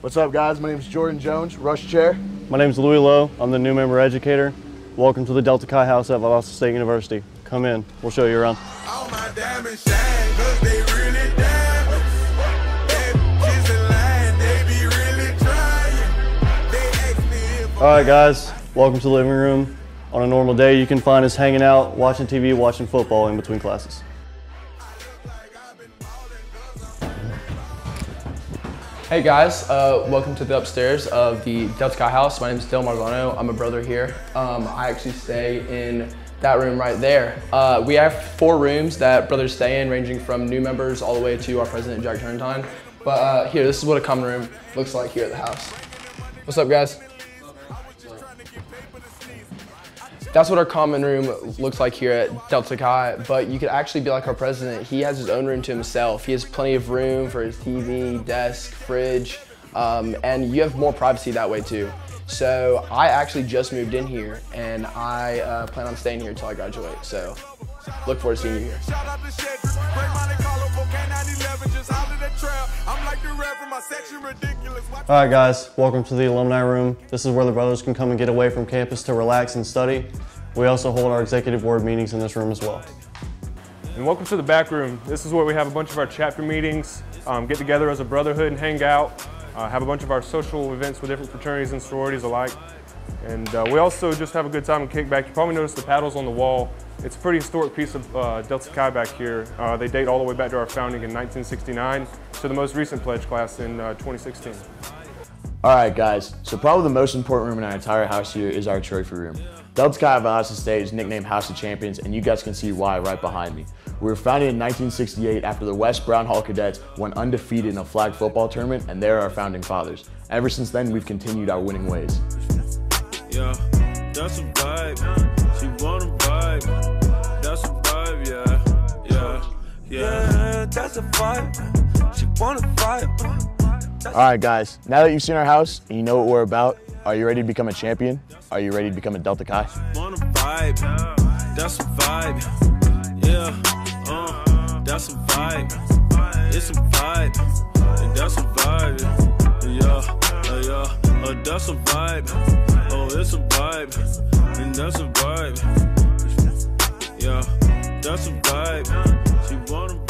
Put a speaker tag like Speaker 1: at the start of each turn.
Speaker 1: What's up, guys? My name is Jordan Jones, Rush Chair.
Speaker 2: My name is Louis Lowe. I'm the new member educator. Welcome to the Delta Chi House at Valdosta State University. Come in. We'll show you around. All right, guys. Welcome to the living room. On a normal day, you can find us hanging out, watching TV, watching football in between classes.
Speaker 3: Hey guys, uh, welcome to the upstairs of the Delta Chi House. My name is Del Margano. I'm a brother here. Um, I actually stay in that room right there. Uh, we have four rooms that brothers stay in, ranging from new members all the way to our president, Jack Turntine. But uh, here, this is what a common room looks like here at the house. What's up, guys? That's what our common room looks like here at Delta Chi, but you could actually be like our president. He has his own room to himself. He has plenty of room for his TV, desk, fridge, um, and you have more privacy that way too. So I actually just moved in here and I uh, plan on staying here until I graduate. So look forward to seeing you here.
Speaker 2: All right, guys, welcome to the alumni room. This is where the brothers can come and get away from campus to relax and study. We also hold our executive board meetings in this room as well.
Speaker 4: And welcome to the back room. This is where we have a bunch of our chapter meetings, um, get together as a brotherhood and hang out, uh, have a bunch of our social events with different fraternities and sororities alike. And uh, we also just have a good time and kick back. You probably noticed the paddles on the wall. It's a pretty historic piece of uh, Delta Chi back here. Uh, they date all the way back to our founding in 1969 to the most recent pledge class in uh, 2016.
Speaker 1: All right, guys. So probably the most important room in our entire house here is our trophy room. Delta Chi Valdosta State is nicknamed House of Champions, and you guys can see why right behind me. We were founded in 1968 after the West Brown Hall Cadets went undefeated in a flag football tournament, and they're our founding fathers. Ever since then, we've continued our winning ways.
Speaker 5: Yeah, that's a vibe. She want a vibe.
Speaker 1: All right, guys. Now that you've seen our house and you know what we're about, are you ready to become a champion? Are you ready to become a Delta Chi?
Speaker 5: Want a vibe. That's a vibe. Yeah, uh, that's a vibe. It's a vibe. And that's a vibe. Yeah, uh, yeah. Uh, that's a vibe. Oh, it's a vibe. And that's a vibe. Yeah, that's a vibe. She want a